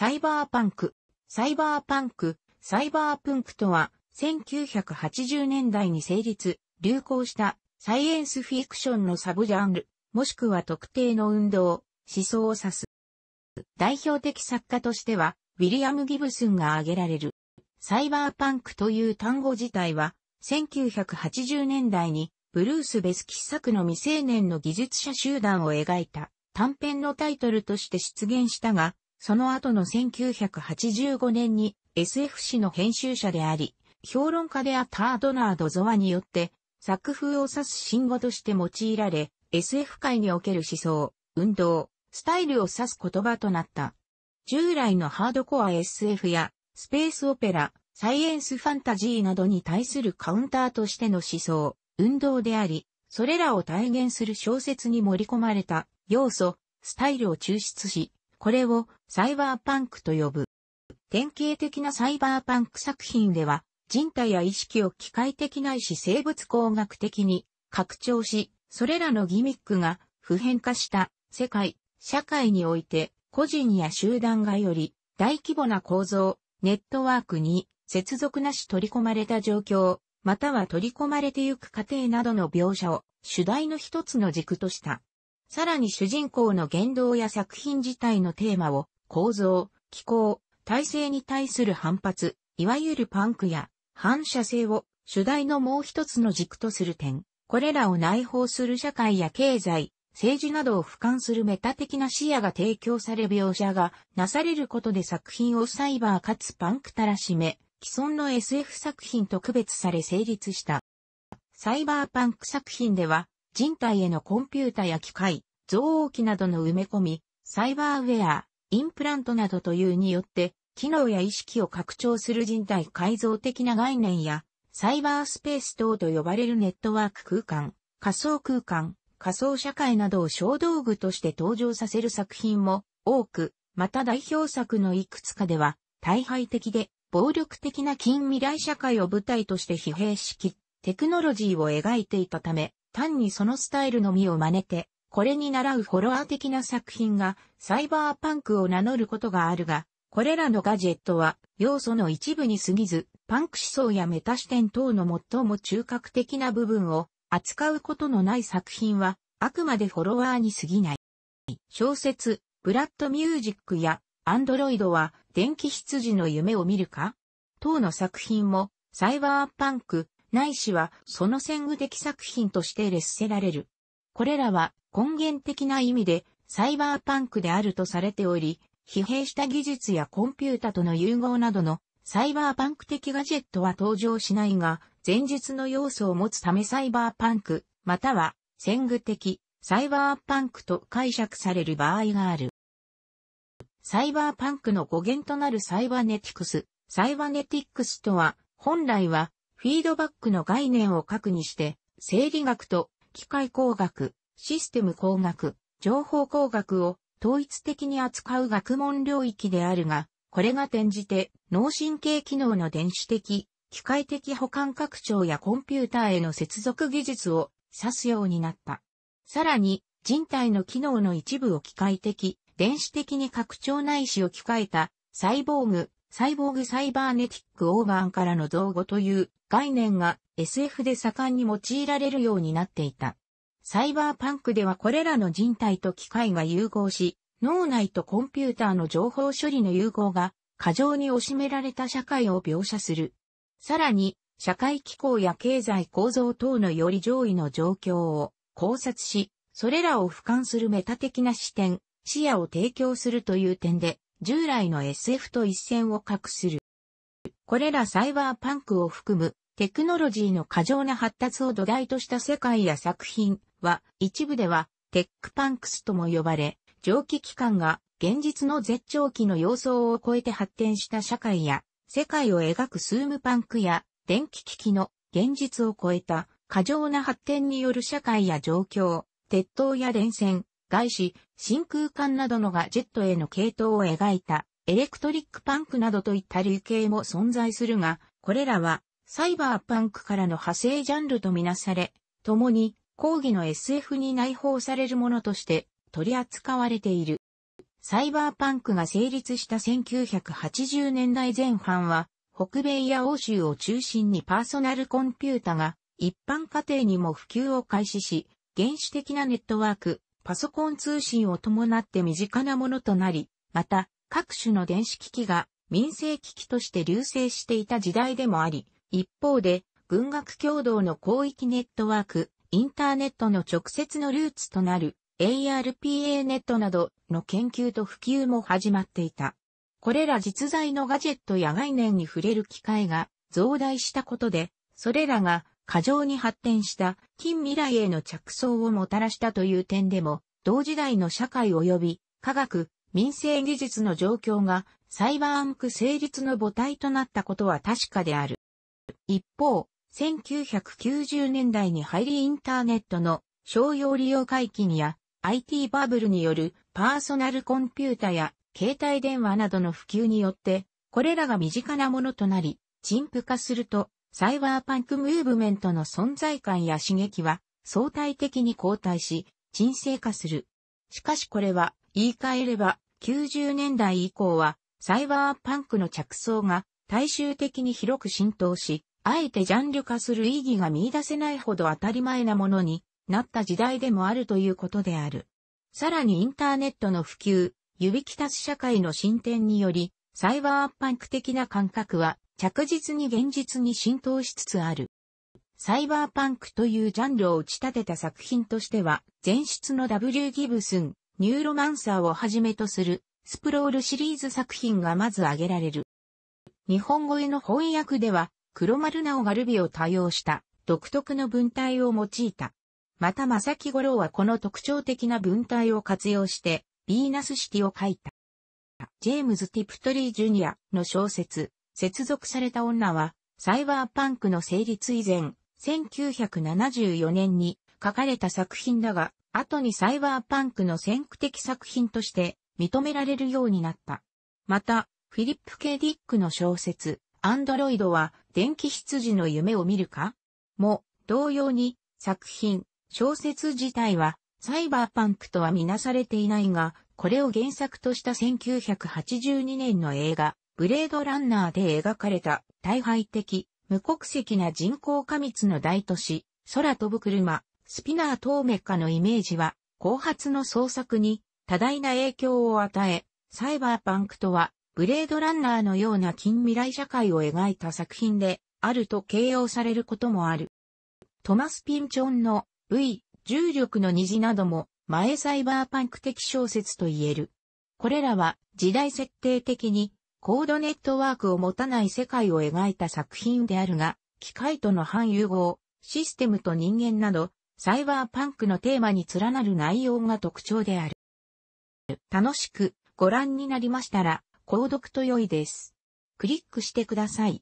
サイバーパンク、サイバーパンク、サイバープンクとは、1980年代に成立、流行したサイエンスフィクションのサブジャンル、もしくは特定の運動、思想を指す。代表的作家としては、ウィリアム・ギブスンが挙げられる。サイバーパンクという単語自体は、1980年代にブルース・ベスキ作の未成年の技術者集団を描いた。短編のタイトルとして出現したが、その後の1985年に SF 誌の編集者であり、評論家であったアドナード・ゾワによって作風を指す信号として用いられ、SF 界における思想、運動、スタイルを指す言葉となった。従来のハードコア SF やスペースオペラ、サイエンスファンタジーなどに対するカウンターとしての思想、運動であり、それらを体現する小説に盛り込まれた要素、スタイルを抽出し、これをサイバーパンクと呼ぶ。典型的なサイバーパンク作品では、人体や意識を機械的ないし生物工学的に拡張し、それらのギミックが普遍化した世界、社会において個人や集団がより大規模な構造、ネットワークに接続なし取り込まれた状況、または取り込まれてゆく過程などの描写を主題の一つの軸とした。さらに主人公の言動や作品自体のテーマを構造、気候、体制に対する反発、いわゆるパンクや反射性を主題のもう一つの軸とする点。これらを内包する社会や経済、政治などを俯瞰するメタ的な視野が提供され描写がなされることで作品をサイバーかつパンクたらしめ、既存の SF 作品と区別され成立した。サイバーパンク作品では、人体へのコンピュータや機械、増応機などの埋め込み、サイバーウェア、インプラントなどというによって、機能や意識を拡張する人体改造的な概念や、サイバースペース等と呼ばれるネットワーク空間、仮想空間、仮想社会などを小道具として登場させる作品も多く、また代表作のいくつかでは、大敗的で暴力的な近未来社会を舞台として疲弊式、テクノロジーを描いていたため、単にそのスタイルのみを真似て、これに倣うフォロワー的な作品がサイバーパンクを名乗ることがあるが、これらのガジェットは要素の一部に過ぎず、パンク思想やメタ視点等の最も中核的な部分を扱うことのない作品はあくまでフォロワーに過ぎない。小説、ブラッドミュージックやアンドロイドは電気羊の夢を見るか？等の作品もサイバーパンクないしはその戦具的作品として列せられる。これらは根源的な意味でサイバーパンクであるとされており、疲弊した技術やコンピュータとの融合などのサイバーパンク的ガジェットは登場しないが、前述の要素を持つためサイバーパンク、または戦具的サイバーパンクと解釈される場合がある。サイバーパンクの語源となるサイバネティクス。サイバネティクスとは、本来は、フィードバックの概念を核にして、生理学と機械工学、システム工学、情報工学を統一的に扱う学問領域であるが、これが転じて脳神経機能の電子的、機械的保管拡張やコンピューターへの接続技術を指すようになった。さらに、人体の機能の一部を機械的、電子的に拡張ないし置き換えたサイボーグ、サイボーグサイバーネティックオーバーからの造語という概念が SF で盛んに用いられるようになっていた。サイバーパンクではこれらの人体と機械が融合し、脳内とコンピューターの情報処理の融合が過剰に惜しめられた社会を描写する。さらに、社会機構や経済構造等のより上位の状況を考察し、それらを俯瞰するメタ的な視点、視野を提供するという点で、従来の SF と一線を画する。これらサイバーパンクを含むテクノロジーの過剰な発達を土台とした世界や作品は一部ではテックパンクスとも呼ばれ、蒸気機関が現実の絶頂期の様相を超えて発展した社会や世界を描くスチームパンクや電気機器の現実を超えた過剰な発展による社会や状況、鉄塔や電線、碍子、真空管などのガジェットへの傾倒を描いたエレクトリックパンクなどといった類型も存在するが、これらはサイバーパンクからの派生ジャンルとみなされ、共に講義の SF に内包されるものとして取り扱われている。サイバーパンクが成立した1980年代前半は、北米や欧州を中心にパーソナルコンピュータが一般家庭にも普及を開始し、原始的なネットワーク、パソコン通信を伴って身近なものとなり、また各種の電子機器が民生機器として流星していた時代でもあり、一方で軍学共同の広域ネットワーク、インターネットの直接のルーツとなる ARPA ネットなどの研究と普及も始まっていた。これら実在のガジェットや概念に触れる機会が増大したことで、それらが過剰に発展した近未来への着想をもたらしたという点でも、同時代の社会及び科学、民生技術の状況がサイバーアンク成立の母体となったことは確かである。一方、1990年代に入りインターネットの商用利用解禁や IT バブルによるパーソナルコンピュータや携帯電話などの普及によって、これらが身近なものとなり、陳腐化すると、サイバーパンクムーブメントの存在感や刺激は相対的に後退し、沈静化する。しかしこれは言い換えれば90年代以降はサイバーパンクの着想が大衆的に広く浸透し、あえてジャンル化する意義が見出せないほど当たり前なものになった時代でもあるということである。さらにインターネットの普及、指きたす社会の進展により、サイバーパンク的な感覚は着実に現実に浸透しつつある。サイバーパンクというジャンルを打ち立てた作品としては、前出の W. ギブスン、ニューロマンサーをはじめとするスプロールシリーズ作品がまず挙げられる。日本語への翻訳では、黒丸直がルビを多用した独特の文体を用いた。また正木五郎はこの特徴的な文体を活用して、ヴィーナスシティを書いた。ジェームズ・ティプトリー・ジュニアの小説、接続された女は、サイバーパンクの成立以前、1974年に書かれた作品だが、後にサイバーパンクの先駆的作品として認められるようになった。また、フィリップ・ケディックの小説、アンドロイドは電気羊の夢を見るか？も、同様に作品、小説自体はサイバーパンクとはみなされていないが、これを原作とした1982年の映画、ブレードランナーで描かれた大敗的、無国籍な人口過密の大都市、空飛ぶ車、スピナートーメッカのイメージは、後発の創作に多大な影響を与え、サイバーパンクとは、ブレードランナーのような近未来社会を描いた作品で、あると形容されることもある。トマス・ピンチョンの V、重力の虹なども、前サイバーパンク的小説と言える。これらは、時代設定的に、コードネットワークを持たない世界を描いた作品であるが、機械との反融合、システムと人間など、サイバーパンクのテーマに連なる内容が特徴である。楽しくご覧になりましたら、購読と良いです。クリックしてください。